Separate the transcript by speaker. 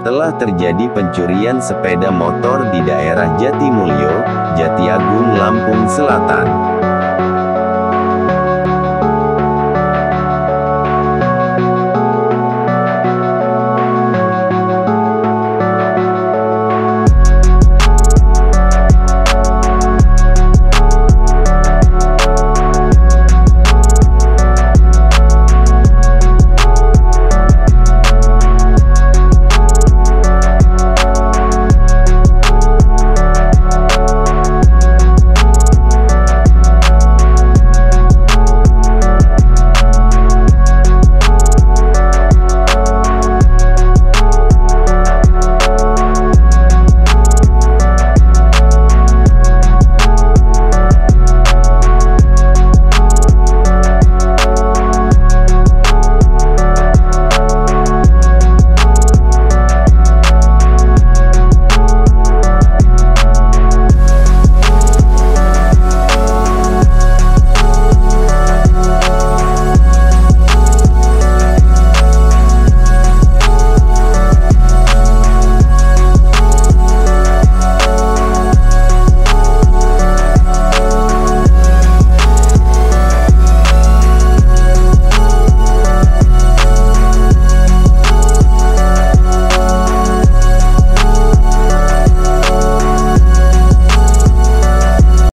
Speaker 1: telah terjadi pencurian sepeda motor di daerah Jatimulyo, Jatiagung, Lampung Selatan.